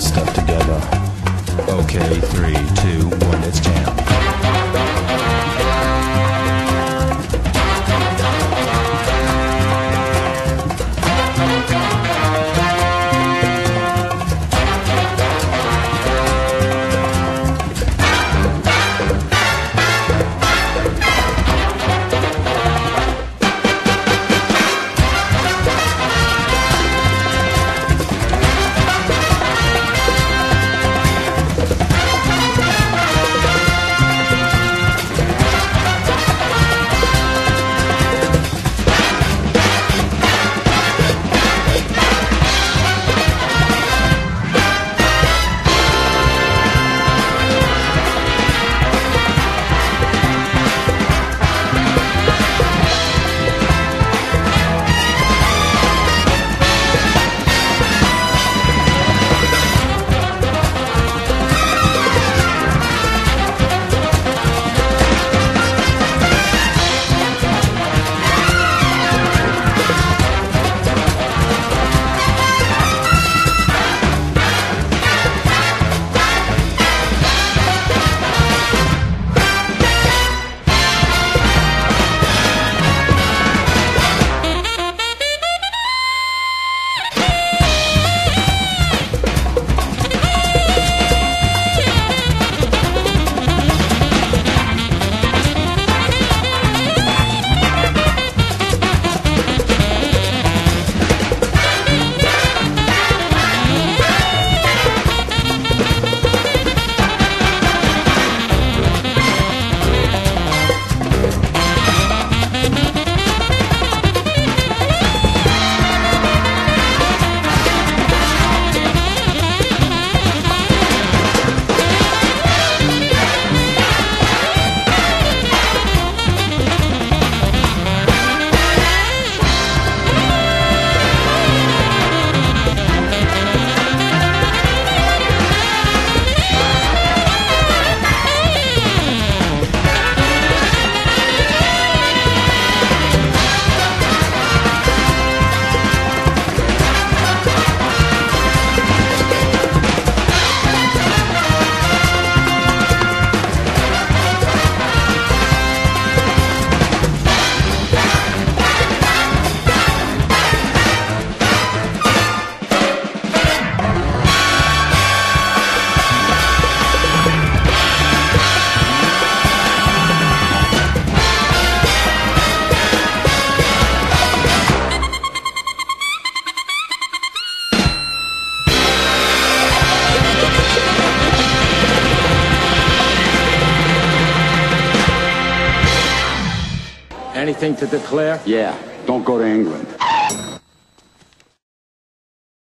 stuff together. Okay, three, two, one, let's jam. Anything to declare? Yeah, don't go to England.